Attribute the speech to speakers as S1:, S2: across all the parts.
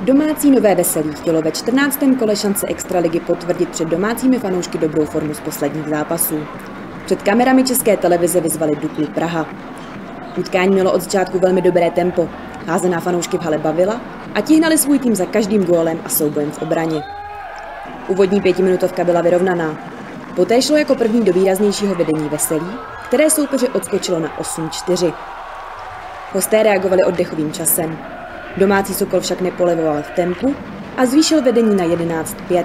S1: Domácí Nové Veselí chtělo ve 14. kole šance Extraligy potvrdit před domácími fanoušky dobrou formu z posledních zápasů. Před kamerami České televize vyzvali Duklu Praha. Utkání mělo od začátku velmi dobré tempo. Házená fanoušky v hale bavila a ti hnali svůj tým za každým gólem a soubojem v obraně. Úvodní pětiminutovka byla vyrovnaná. Poté šlo jako první do výraznějšího vedení Veselí, které soupeře odskočilo na 8-4. Hosté reagovali oddechovým časem. Domácí Sokol však nepolevoval v tempu a zvýšil vedení na 11-5.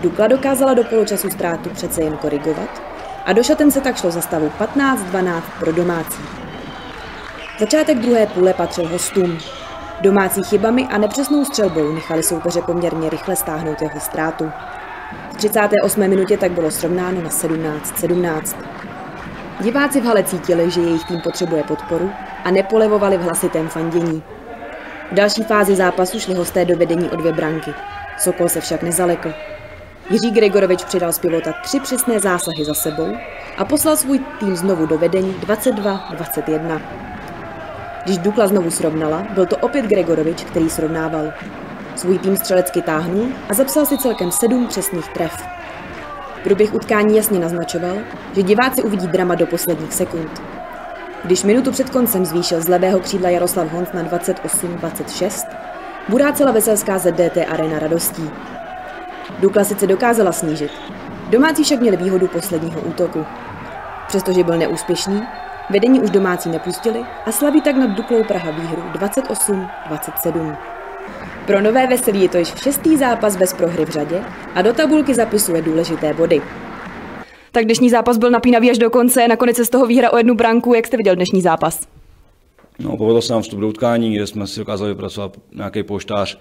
S1: Dukla dokázala do poločasu ztrátu přece jen korigovat a do šatem se tak šlo za stavu 15-12 pro domácí. Začátek druhé půle patřil hostům. Domácí chybami a nepřesnou střelbou nechali soupeře poměrně rychle stáhnout jeho ztrátu. V 38. minutě tak bylo srovnáno na 17-17. Diváci v hale cítili, že jejich tým potřebuje podporu a nepolevovali v hlasitém fandění. V další fázi zápasu šli hosté do vedení o dvě branky. Sokol se však nezalekl. Jiří Gregorovič přidal z pilota tři přesné zásahy za sebou a poslal svůj tým znovu do vedení 22-21. Když Dukla znovu srovnala, byl to opět Gregorovič, který srovnával. Svůj tým střelecky táhnul a zapsal si celkem sedm přesných tref. Průběh utkání jasně naznačoval, že diváci uvidí drama do posledních sekund. Když minutu před koncem zvýšil z levého křídla Jaroslav Honc na 28-26, budá celá veselská ZDT arena radostí. Dukla sice dokázala snížit, domácí však měli výhodu posledního útoku. Přestože byl neúspěšný, vedení už domácí nepustili a slaví tak nad Duklou Praha výhru 28-27. Pro Nové Veselí je to již šestý zápas bez prohry v řadě a do tabulky zapisuje důležité body. Tak dnešní zápas byl napínavý až do konce, nakonec se z toho výhra o jednu branku. Jak jste viděl dnešní zápas?
S2: No, povedl se nám vstup do utkání, kde jsme si dokázali vypracovat nějaký poštář.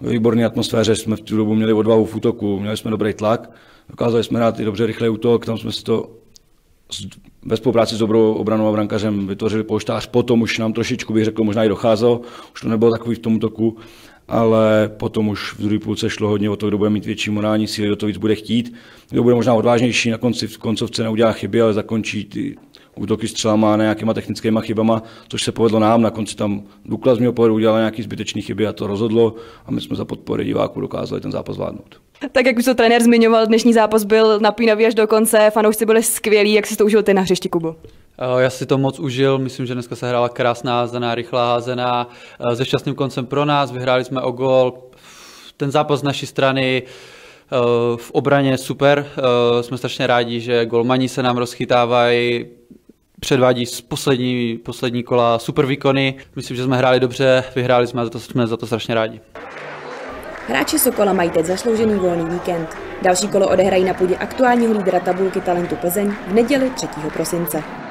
S2: V výborné atmosféře jsme v tu dobu měli odvahu v útoku, měli jsme dobrý tlak, dokázali jsme dát i dobře rychlý útok, tam jsme si to ve spolupráci s dobrou obranou a brankařem vytvořili poštář, potom už nám trošičku bych řekl, možná i docházelo, už to nebylo takový v tom útoku, ale potom už v druhé půlce šlo hodně o to, kdo bude mít větší morální síly, kdo to víc bude chtít, kdo bude možná odvážnější na konci, v koncovce neudělá chyby, ale zakončí ty útoky střelama a nějakýma technickými chybama, což se povedlo nám. Na konci tam Dukla z mého pohledu udělala nějaký zbytečný chyby a to rozhodlo a my jsme za podpory diváků dokázali ten zápas zvládnout.
S1: Tak jak už to trenér zmiňoval, dnešní zápas byl napínavý až do konce, fanoušci byli skvělí, jak si to užil ty na hřišti, Kubo?
S3: Eh, já si to moc užil, myslím, že dneska se hrála krásná házená, rychlá házená, eh, se šťastným koncem pro nás, vyhráli jsme o gol. Ten zápas z naší strany eh, v obraně super, jsme strašně rádi, že golmani se nám rozchytávají, předvádí z poslední, poslední kola super výkony. Myslím, že jsme hráli dobře, vyhráli jsme a za to jsme za to strašně rádi.
S1: Hráči Sokola mají teď zasloužený volný víkend. Další kolo odehrají na půdě aktuálního lídra tabulky talentu Plzeň v neděli 3. prosince.